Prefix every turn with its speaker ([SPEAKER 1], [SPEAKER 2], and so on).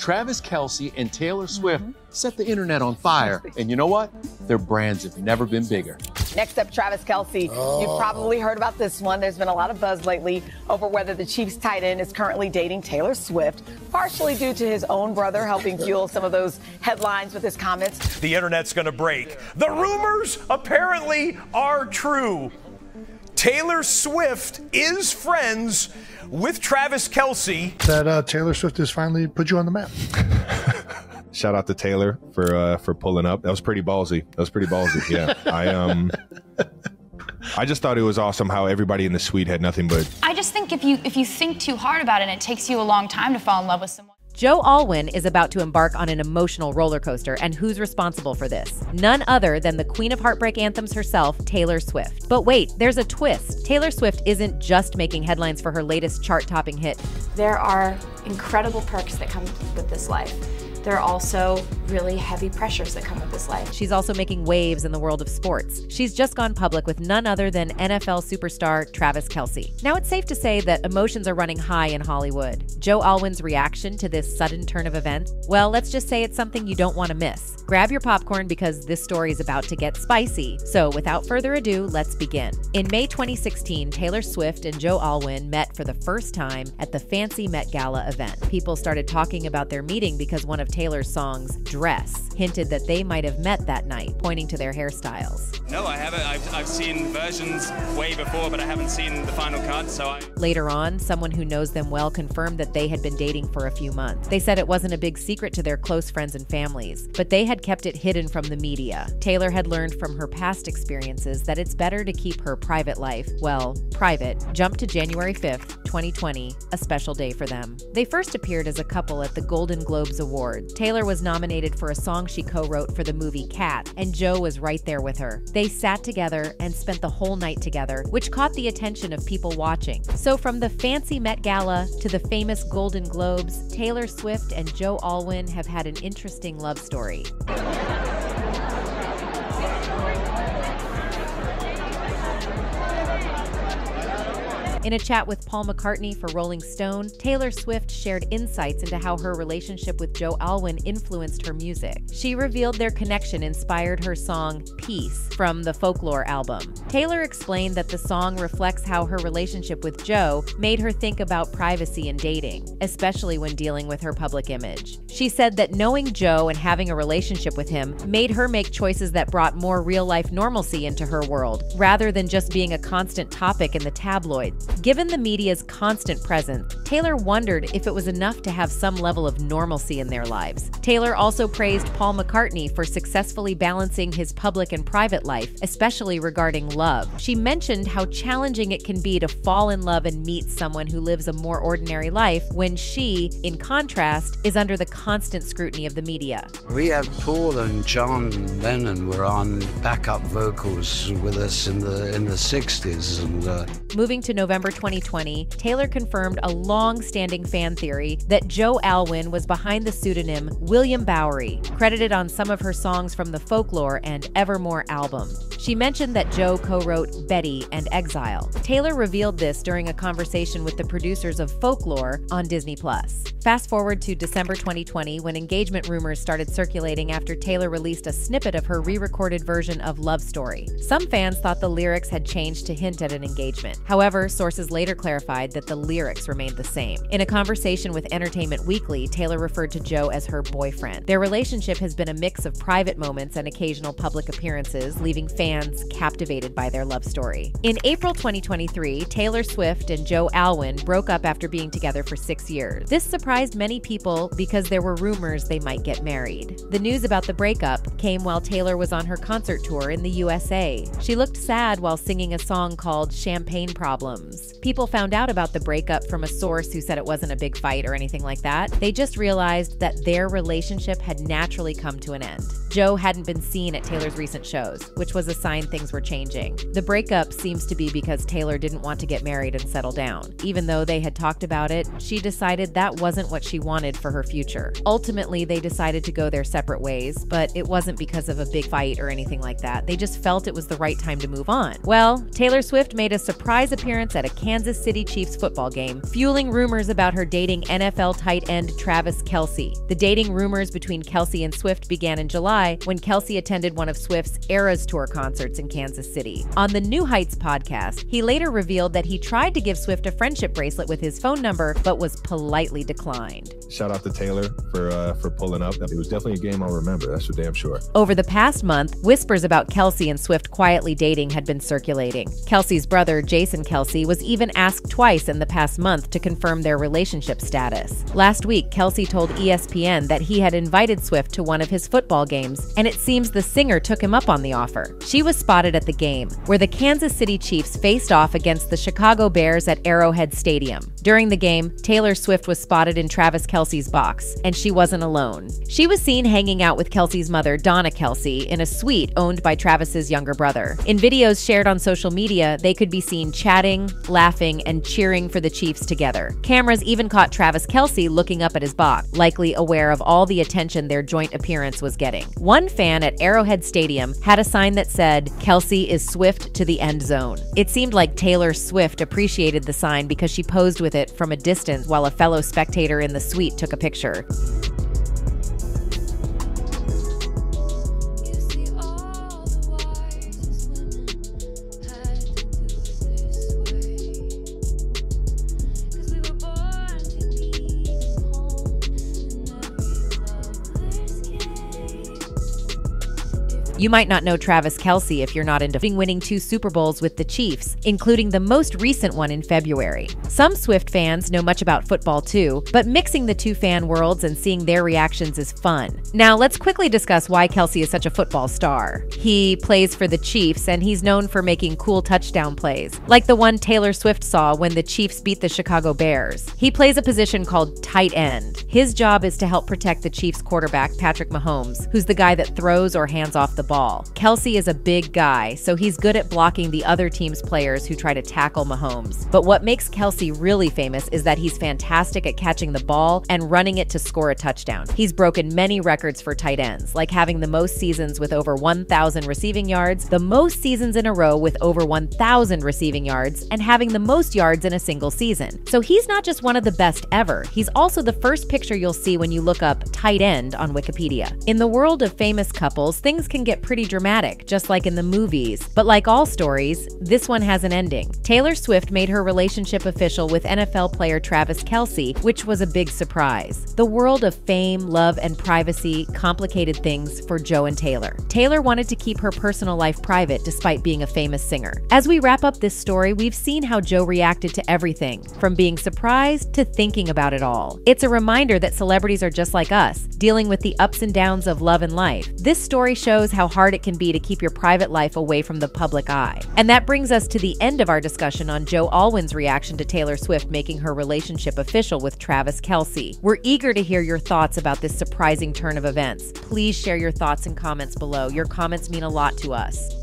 [SPEAKER 1] Travis Kelce and Taylor mm-hmm. Swift set the internet on fire. And you know what? Their brands have never been bigger.
[SPEAKER 2] Next up, Travis Kelce. You've oh. probably heard about this one. There's been a lot of buzz lately over whether the Chiefs tight end is currently dating Taylor Swift, partially due to his own brother helping fuel some of those headlines with his comments.
[SPEAKER 3] The internet's going to break. The rumors apparently are true. Taylor Swift is friends with Travis Kelce.
[SPEAKER 4] That uh, Taylor Swift has finally put you on the map.
[SPEAKER 5] Shout out to Taylor for uh, for pulling up. That was pretty ballsy. That was pretty ballsy. Yeah, I um, I just thought it was awesome how everybody in the suite had nothing but.
[SPEAKER 6] I just think if you if you think too hard about it, and it takes you a long time to fall in love with someone.
[SPEAKER 7] Joe Alwyn is about to embark on an emotional roller coaster, and who's responsible for this? None other than the queen of heartbreak anthems herself, Taylor Swift. But wait, there's a twist. Taylor Swift isn't just making headlines for her latest chart topping hit.
[SPEAKER 6] There are incredible perks that come with this life. There are also really heavy pressures that come with this life.
[SPEAKER 7] She's also making waves in the world of sports. She's just gone public with none other than NFL superstar Travis Kelce. Now, it's safe to say that emotions are running high in Hollywood. Joe Alwyn's reaction to this sudden turn of events, well, let's just say it's something you don't want to miss. Grab your popcorn because this story is about to get spicy. So, without further ado, let's begin. In May 2016, Taylor Swift and Joe Alwyn met for the first time at the fancy Met Gala event. People started talking about their meeting because one of Taylor's songs, Dress, hinted that they might have met that night, pointing to their hairstyles.
[SPEAKER 8] No, I haven't. I've, I've seen versions way before, but I haven't seen the final cut, so I.
[SPEAKER 7] Later on, someone who knows them well confirmed that they had been dating for a few months. They said it wasn't a big secret to their close friends and families, but they had kept it hidden from the media. Taylor had learned from her past experiences that it's better to keep her private life, well, private. Jump to January 5th, 2020, a special day for them. They first appeared as a couple at the Golden Globes Awards. Taylor was nominated for a song she co wrote for the movie Cat, and Joe was right there with her. They sat together and spent the whole night together, which caught the attention of people watching. So, from the fancy Met Gala to the famous Golden Globes, Taylor Swift and Joe Alwyn have had an interesting love story. In a chat with Paul McCartney for Rolling Stone, Taylor Swift shared insights into how her relationship with Joe Alwyn influenced her music. She revealed their connection inspired her song Peace from the Folklore album. Taylor explained that the song reflects how her relationship with Joe made her think about privacy and dating, especially when dealing with her public image. She said that knowing Joe and having a relationship with him made her make choices that brought more real life normalcy into her world, rather than just being a constant topic in the tabloids. Given the media's constant presence, Taylor wondered if it was enough to have some level of normalcy in their lives. Taylor also praised Paul McCartney for successfully balancing his public and private life, especially regarding love. She mentioned how challenging it can be to fall in love and meet someone who lives a more ordinary life when she, in contrast, is under the constant scrutiny of the media.
[SPEAKER 9] We had Paul and John Lennon were on backup vocals with us in the in the 60s and uh,
[SPEAKER 7] Moving to November 2020, Taylor confirmed a long standing fan theory that Joe Alwyn was behind the pseudonym William Bowery, credited on some of her songs from the Folklore and Evermore album. She mentioned that Joe co wrote Betty and Exile. Taylor revealed this during a conversation with the producers of Folklore on Disney Plus. Fast forward to December 2020 when engagement rumors started circulating after Taylor released a snippet of her re recorded version of Love Story. Some fans thought the lyrics had changed to hint at an engagement. However, sources later clarified that the lyrics remained the same. In a conversation with Entertainment Weekly, Taylor referred to Joe as her boyfriend. Their relationship has been a mix of private moments and occasional public appearances, leaving fans captivated by their love story. In April 2023, Taylor Swift and Joe Alwyn broke up after being together for six years. This surprised many people because there were rumors they might get married. The news about the breakup came while Taylor was on her concert tour in the USA. She looked sad while singing a song called Champagne Problems. People found out about the breakup from a source who said it wasn't a big fight or anything like that. They just realized that their relationship had naturally come to an end. Joe hadn't been seen at Taylor's recent shows, which was a sign things were changing. The breakup seems to be because Taylor didn't want to get married and settle down. Even though they had talked about it, she decided that wasn't what she wanted for her future. Ultimately, they decided to go their separate ways, but it wasn't because of a big fight or anything like that. They just felt it was the right time to move on. Well, Taylor Swift made a surprise appearance at a Kansas City Chiefs football game, fueling rumors about her dating NFL tight end Travis Kelce. The dating rumors between Kelce and Swift began in July when Kelce attended one of Swift's Eras Tour concerts in Kansas City. On the New Heights podcast, he later revealed that he tried to give Swift a friendship bracelet with his phone number, but was politely declined.
[SPEAKER 5] Shout out to Taylor for uh, for pulling up. It was definitely a game I'll remember. That's for damn sure.
[SPEAKER 7] Over the past month, whispers about Kelce and Swift quietly dating had been circulating. Kelce's brother, Jason Kelce, was even asked twice in the past month to confirm their relationship status. Last week, Kelce told ESPN that he had invited Swift to one of his football games, and it seems the singer took him up on the offer. She was spotted at the game, where the Kansas City Chiefs faced off against the Chicago Bears at Arrowhead Stadium. During the game, Taylor Swift was spotted in Travis Kelce's box, and she wasn't alone. She was seen hanging out with Kelce's mother, Donna Kelce, in a suite owned by Travis's younger brother. In videos shared on social media, they could be seen chatting, laughing, and cheering for the Chiefs together. Cameras even caught Travis Kelce looking up at his box, likely aware of all the attention their joint appearance was getting. One fan at Arrowhead Stadium had a sign that said, Kelce is swift to the end zone. It seemed like Taylor Swift appreciated the sign because she posed with it from a distance while a fellow spectator in the suite took a picture. You might not know Travis Kelce if you're not into winning two Super Bowls with the Chiefs, including the most recent one in February. Some Swift fans know much about football too, but mixing the two fan worlds and seeing their reactions is fun. Now, let's quickly discuss why Kelce is such a football star. He plays for the Chiefs, and he's known for making cool touchdown plays, like the one Taylor Swift saw when the Chiefs beat the Chicago Bears. He plays a position called tight end. His job is to help protect the Chiefs quarterback, Patrick Mahomes, who's the guy that throws or hands off the ball. Kelce is a big guy, so he's good at blocking the other team's players who try to tackle Mahomes. But what makes Kelce really famous is that he's fantastic at catching the ball and running it to score a touchdown. He's broken many records for tight ends, like having the most seasons with over 1,000 receiving yards, the most seasons in a row with over 1,000 receiving yards, and having the most yards in a single season. So he's not just one of the best ever, he's also the first picture you'll see when you look up tight end on Wikipedia. In the world of famous couples, things can get pretty dramatic, just like in the movies. But like all stories, this one has an ending. Taylor Swift made her relationship official with NFL player Travis Kelce, which was a big surprise. The world of fame, love, and privacy complicated things for Joe and Taylor. Taylor wanted to keep her personal life private despite being a famous singer. As we wrap up this story, we've seen how Joe reacted to everything, from being surprised to thinking about it all. It's a reminder that celebrities are just like us, dealing with the ups and downs of love and life. This story shows how hard it can be to keep your private life away from the public eye. And that brings us to the end of our discussion on Joe Alwyn's reaction to Taylor Swift making her relationship official with Travis Kelce. We're eager to hear your thoughts about this surprising turn of events. Please share your thoughts and comments below. Your comments mean a lot to us.